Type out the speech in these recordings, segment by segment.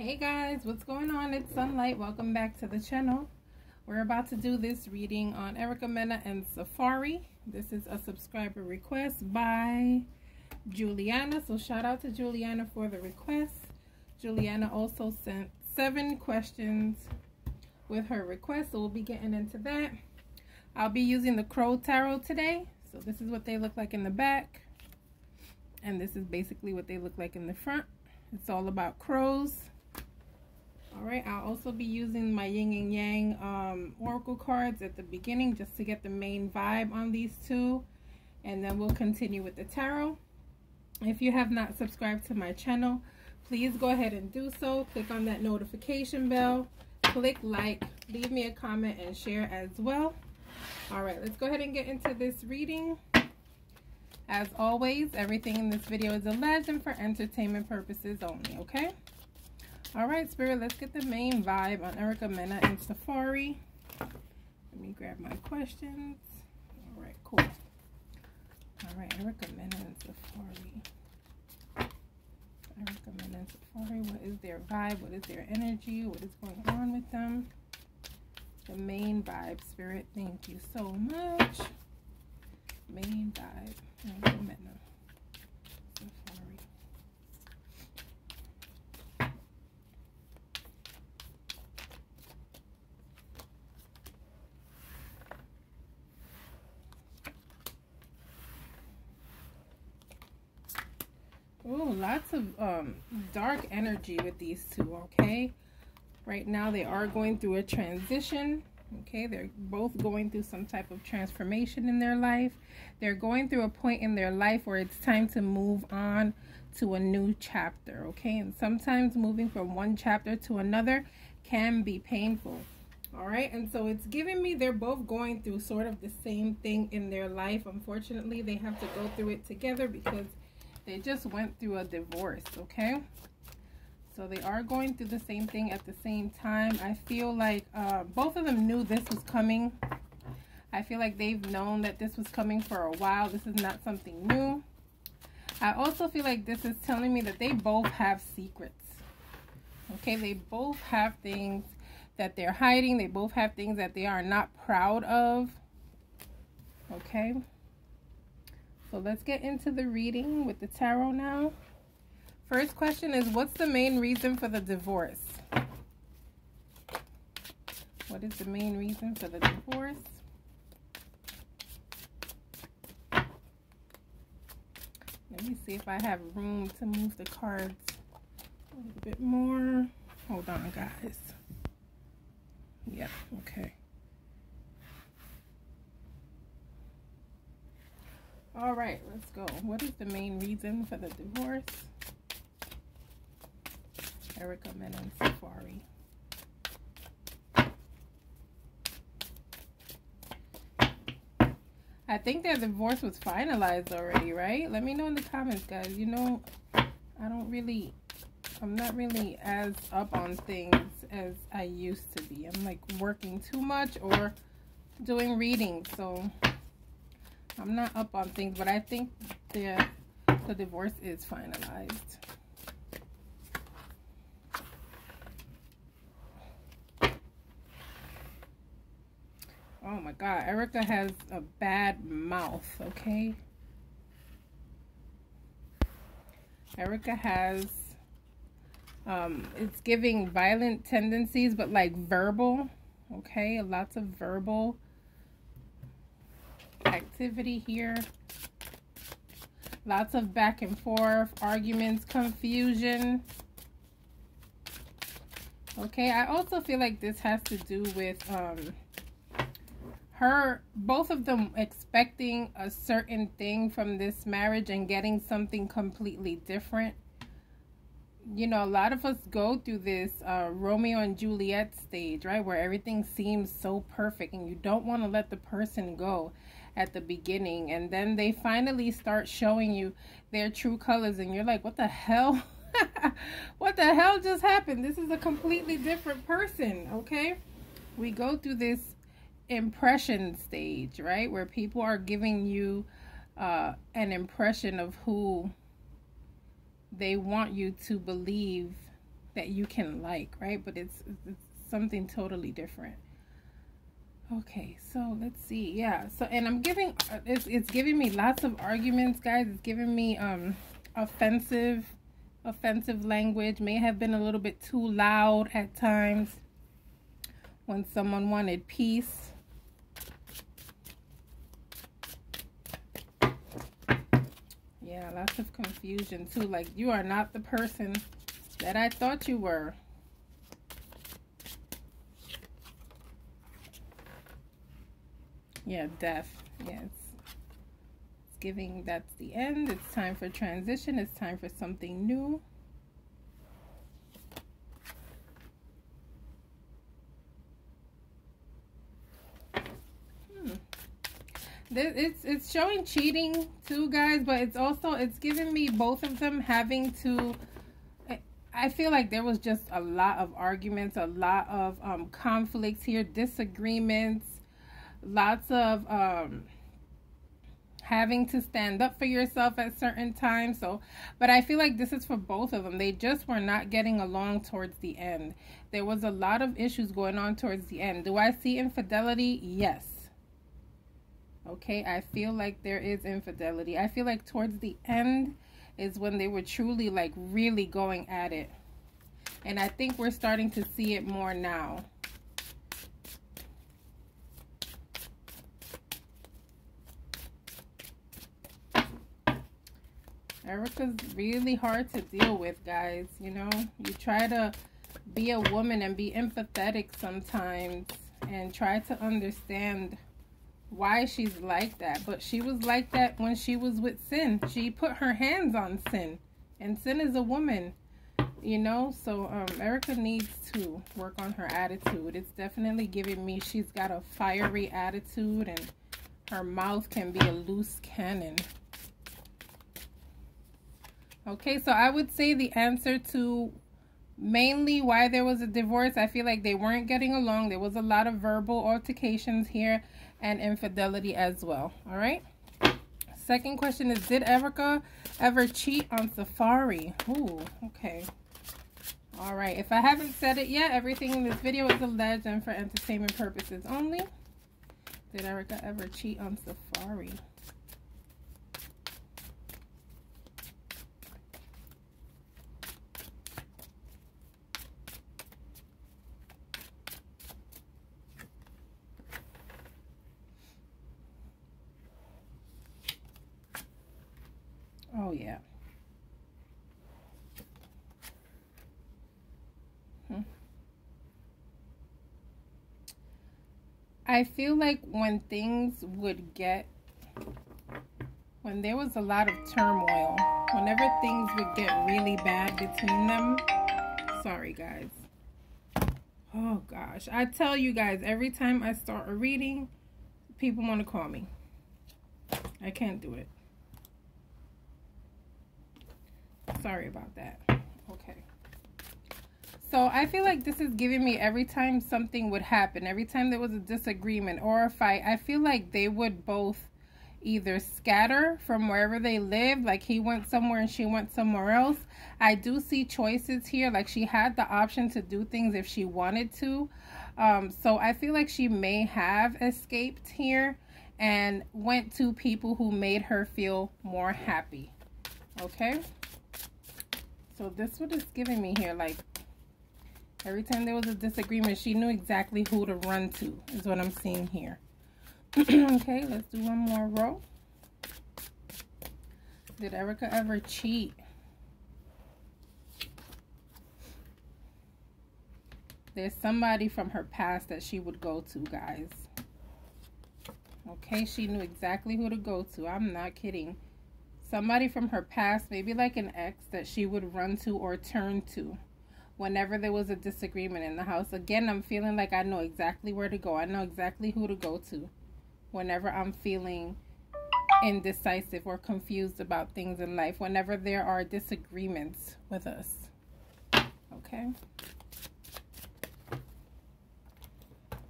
Hey guys, what's going on? It's Sunlight. Welcome back to the channel. We're about to do this reading on Erica Mena and Safaree. This is a subscriber request by Juliana. So shout out to Juliana for the request. Juliana also sent seven questions with her request. So we'll be getting into that. I'll be using the Crow Tarot today. So this is what they look like in the back. And this is basically what they look like in the front. It's all about crows. All right, I'll also be using my yin and yang um, oracle cards at the beginning just to get the main vibe on these two. And then we'll continue with the tarot. If you have not subscribed to my channel, please go ahead and do so. Click on that notification bell. Click like. Leave me a comment and share as well. All right, let's go ahead and get into this reading. As always, everything in this video is alleged and for entertainment purposes only, okay? All right, Spirit, let's get the main vibe on Erica Mena and Safaree. Let me grab my questions. All right, cool. All right, Erica Mena and Safaree. Erica Mena and Safaree, what is their vibe? What is their energy? What is going on with them? The main vibe, Spirit. Thank you so much. Main vibe, Erica Mena. Oh, lots of um, dark energy with these two, okay? Right now they are going through a transition, okay? They're both going through some type of transformation in their life. They're going through a point in their life where it's time to move on to a new chapter, okay? And sometimes moving from one chapter to another can be painful. All right, and so it's giving me they're both going through sort of the same thing in their life. Unfortunately, they have to go through it together because they just went through a divorce, okay? So they are going through the same thing at the same time. I feel like uh, both of them knew this was coming. I feel like they've known that this was coming for a while. This is not something new. I also feel like this is telling me that they both have secrets. Okay, they both have things that they're hiding. They both have things that they are not proud of. Okay. So let's get into the reading with the tarot now. First question is, what's the main reason for the divorce? What is the main reason for the divorce? Let me see if I have room to move the cards a little bit more. Hold on, guys. Yeah, okay. All right, let's go. What is the main reason for the divorce? Erica Menon Safaree. I think their divorce was finalized already, right? Let me know in the comments, guys. You know, I don't really, I'm not really as up on things as I used to be. I'm like working too much or doing readings, so I'm not up on things, but I think the, the divorce is finalized. Oh my God, Erica has a bad mouth, okay? Erica has, um, it's giving violent tendencies, but like verbal, okay? Lots of verbal activity here. Lots of back and forth, arguments, confusion. Okay, I also feel like this has to do with um, her, both of them expecting a certain thing from this marriage and getting something completely different. You know, a lot of us go through this uh, Romeo and Juliet stage, right? Where everything seems so perfect and you don't want to let the person go at the beginning and then they finally start showing you their true colors and you're like what the hell what the hell just happened this is a completely different person okay we go through this impression stage right where people are giving you uh, an impression of who they want you to believe that you can like, right? But it's, it's something totally different. Okay, so let's see. Yeah, so and I'm giving it's it's giving me lots of arguments, guys. It's giving me um offensive offensive language. May have been a little bit too loud at times when someone wanted peace. Yeah, lots of confusion too. Like you are not the person that I thought you were. Yeah, death. Yes. It's giving that's the end. It's time for transition. It's time for something new. Hmm. it's it's showing cheating too guys but it's also it's giving me both of them having to I feel like there was just a lot of arguments, a lot of um, conflicts here, disagreements, lots of um, having to stand up for yourself at certain times. So, but I feel like this is for both of them. They just were not getting along towards the end. There was a lot of issues going on towards the end. Do I see infidelity? Yes. Okay, I feel like there is infidelity. I feel like towards the end is when they were truly like really going at it. And I think we're starting to see it more now. Erica's really hard to deal with, guys. You know, you try to be a woman and be empathetic sometimes and try to understand why she's like that. But she was like that when she was with Cyn. She put her hands on Cyn. And Cyn is a woman, you know? So um, Erica needs to work on her attitude. It's definitely giving me she's got a fiery attitude and her mouth can be a loose cannon. Okay, so I would say the answer to mainly why there was a divorce, I feel like they weren't getting along. There was a lot of verbal altercations here and infidelity as well. All right. Second question is, did Erica ever cheat on Safaree? Ooh, okay. All right. If I haven't said it yet, everything in this video is alleged and for entertainment purposes only. Did Erica ever cheat on Safaree? Oh, yeah. Hmm. I feel like when things would get, when there was a lot of turmoil, whenever things would get really bad between them, sorry guys. Oh gosh, I tell you guys, every time I start a reading, people want to call me. I can't do it. Sorry about that. Okay. So I feel like this is giving me every time something would happen, every time there was a disagreement or a fight, I feel like they would both either scatter from wherever they live, like he went somewhere and she went somewhere else. I do see choices here, like she had the option to do things if she wanted to. Um, so I feel like she may have escaped here and went to people who made her feel more happy. Okay. So this what it's giving me here. Like every time there was a disagreement, she knew exactly who to run to is what I'm seeing here. okay, let's do one more row. Did Erica ever cheat? There's somebody from her past that she would go to, guys. Okay, she knew exactly who to go to. I'm not kidding somebody from her past, maybe like an ex that she would run to or turn to whenever there was a disagreement in the house. Again, I'm feeling like I know exactly where to go. I know exactly who to go to whenever I'm feeling indecisive or confused about things in life, whenever there are disagreements with us. Okay.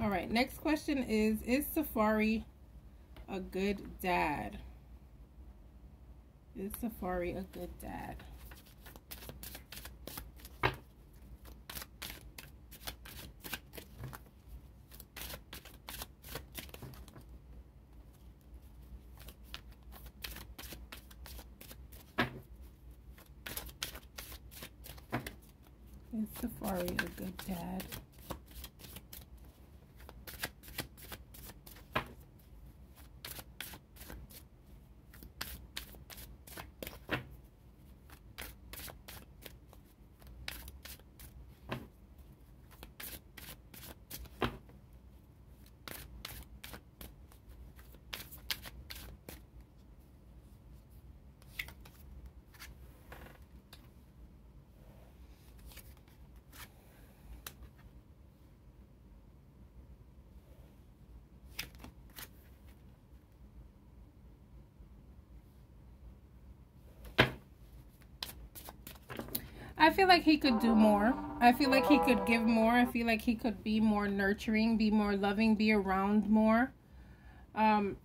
All right, next question is Is Safaree a good dad? Is Safaree a good dad? Is Safaree a good dad? I feel like he could do more. I feel like he could give more. I feel like he could be more nurturing, be more loving, be around more. Um,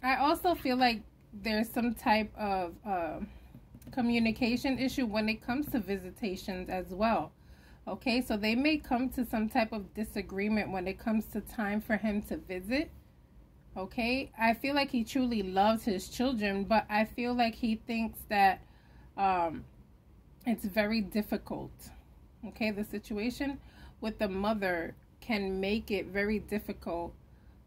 I also feel like there's some type of uh, communication issue when it comes to visitations as well. Okay, so they may come to some type of disagreement when it comes to time for him to visit. Okay, I feel like he truly loves his children, but I feel like he thinks that um, it's very difficult. Okay, the situation with the mother can make it very difficult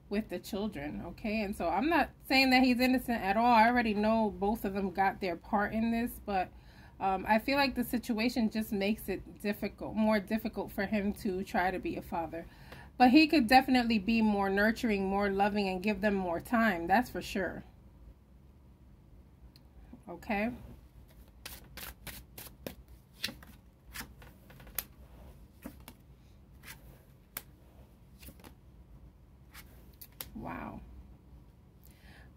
with the children. Okay, and so I'm not saying that he's innocent at all. I already know both of them got their part in this, but um, I feel like the situation just makes it difficult, more difficult for him to try to be a father. But he could definitely be more nurturing, more loving, and give them more time. That's for sure. Okay.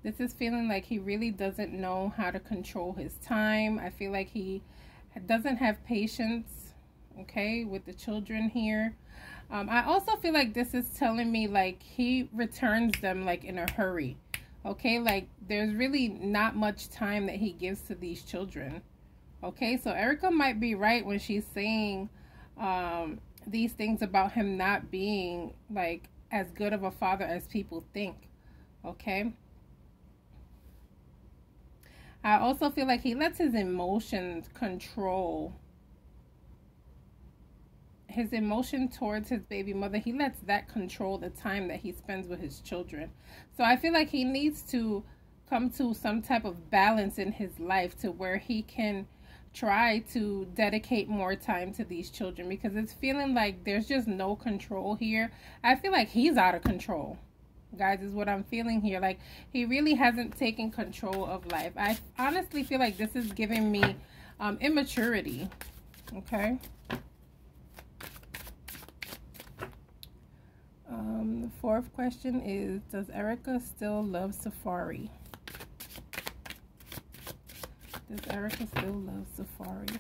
This is feeling like he really doesn't know how to control his time. I feel like he doesn't have patience, okay, with the children here. Um, I also feel like this is telling me like he returns them like in a hurry. Okay, like there's really not much time that he gives to these children. Okay, so Erica might be right when she's saying um, these things about him not being like as good of a father as people think. Okay? I also feel like he lets his emotions control his emotion towards his baby mother. He lets that control the time that he spends with his children. So I feel like he needs to come to some type of balance in his life to where he can try to dedicate more time to these children because it's feeling like there's just no control here. I feel like he's out of control. Guys, is what I'm feeling here. Like, he really hasn't taken control of life. I honestly feel like this is giving me um, immaturity. Okay. Um, the fourth question is, does Erica still love Safaree? Does Erica still love Safaree?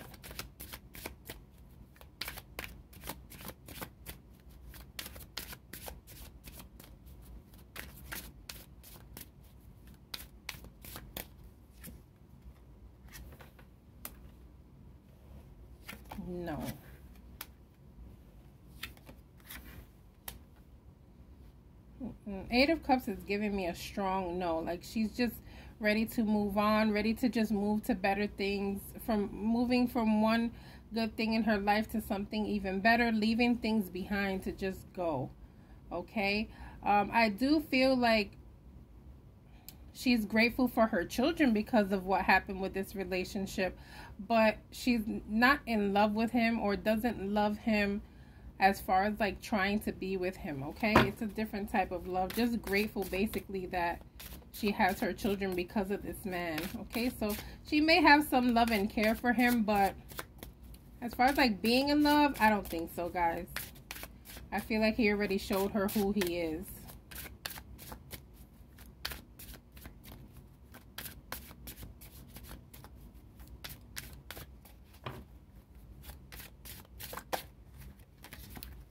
No. Eight of Cups is giving me a strong no. Like she's just ready to move on, ready to just move to better things, from moving from one good thing in her life to something even better, leaving things behind to just go. Okay? Um, I do feel like she's grateful for her children because of what happened with this relationship, but she's not in love with him or doesn't love him as far as like trying to be with him, okay? It's a different type of love. Just grateful basically that she has her children because of this man. Okay, so she may have some love and care for him, but as far as like being in love, I don't think so, guys. I feel like he already showed her who he is.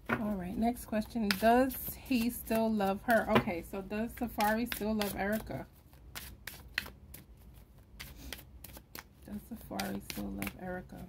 All right, next question. Does he still love her? Okay, so does Safaree still love Erica? Does Safaree still love Erica?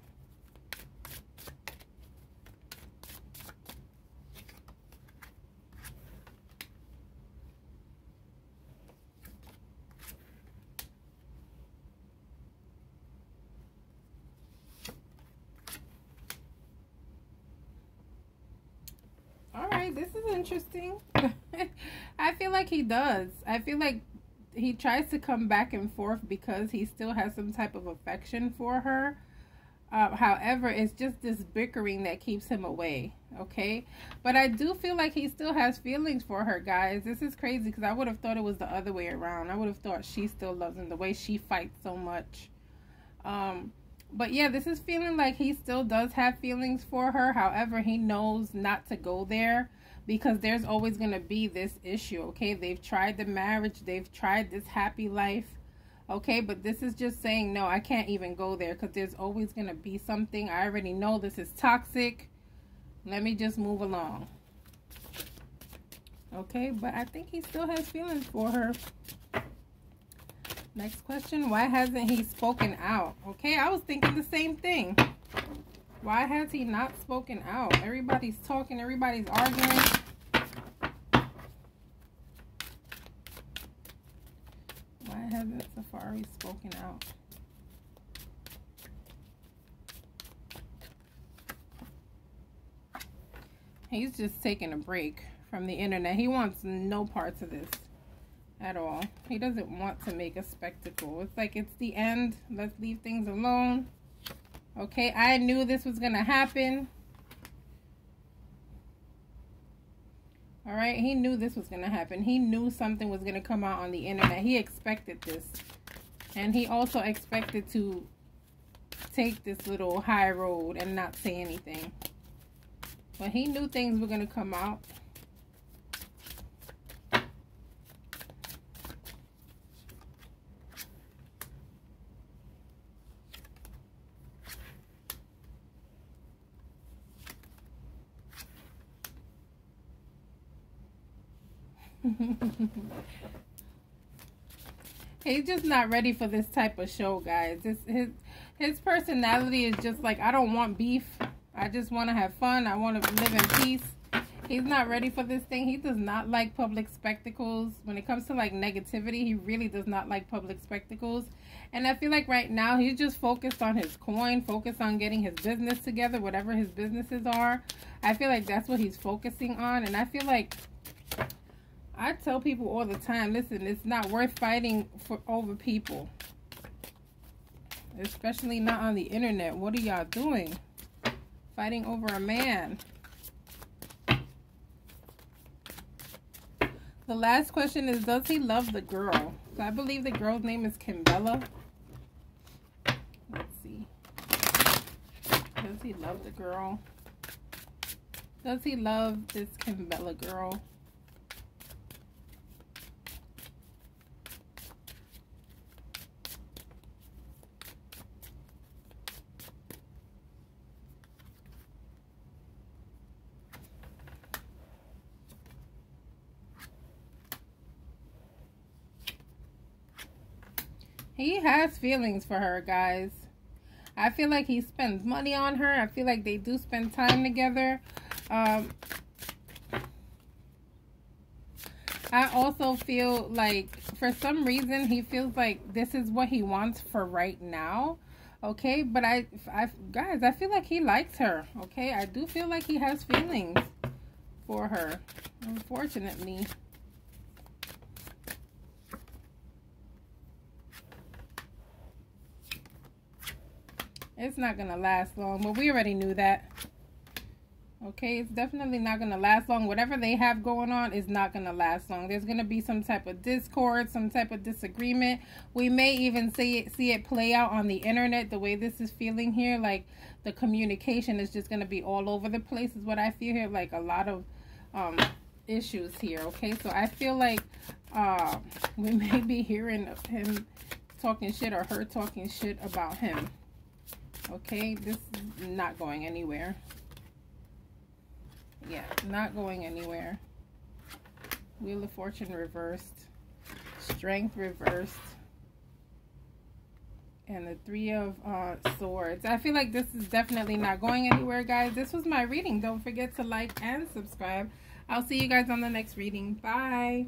Right, this is interesting. I feel like he does. I feel like he tries to come back and forth because he still has some type of affection for her. Uh, however, it's just this bickering that keeps him away. Okay, but I do feel like he still has feelings for her, guys. This is crazy because I would have thought it was the other way around. I would have thought she still loves him the way she fights so much. Um, but yeah, this is feeling like he still does have feelings for her. However, he knows not to go there because there's always going to be this issue. Okay, they've tried the marriage, they've tried this happy life okay? But this is just saying no i can't even go there because there's always going to be something. I already know this is toxic. Let me just move along. Okay but i think he still has feelings for her. Next question why hasn't he spoken out? Okay i was thinking the same thing why has he not spoken out everybody's talking everybody's arguing Why hasn't Safaree spoken out? He's just taking a break from the internet. He wants no parts of this at all. He doesn't want to make a spectacle. It's like it's the end. Let's leave things alone. Okay, I knew this was going to happen. All right, he knew this was going to happen. He knew something was going to come out on the internet. He expected this. And he also expected to take this little high road and not say anything. But he knew things were going to come out. He's just not ready for this type of show, guys. This, his his personality is just like I don't want beef. I just want to have fun. I want to live in peace. He's not ready for this thing. He does not like public spectacles. When it comes to like negativity, he really does not like public spectacles. And I feel like right now he's just focused on his coin, focused on getting his business together, whatever his businesses are. I feel like that's what he's focusing on. And I feel like I tell people all the time, listen, it's not worth fighting for over people. Especially not on the internet. What are y'all doing? Fighting over a man. The last question is, does he love the girl? So I believe the girl's name is Kimbella. Let's see. Does he love the girl? Does he love this Kimbella girl? He has feelings for her, guys. I feel like he spends money on her. I feel like they do spend time together. Um, I also feel like for some reason he feels like this is what he wants for right now. Okay, but I, I guys, I feel like he likes her. Okay, I do feel like he has feelings for her. Unfortunately. It's not going to last long, but we already knew that. Okay, it's definitely not going to last long. Whatever they have going on is not going to last long. There's going to be some type of discord, some type of disagreement. We may even see it, see it play out on the internet the way this is feeling here. Like the communication is just going to be all over the place is what I feel here. Like a lot of um, issues here. Okay, so I feel like uh, we may be hearing him talking shit or her talking shit about him. Okay, this is not going anywhere. Yeah, not going anywhere. Wheel of Fortune reversed. Strength reversed. And the Three of uh, Swords. I feel like this is definitely not going anywhere, guys. This was my reading. Don't forget to like and subscribe. I'll see you guys on the next reading. Bye.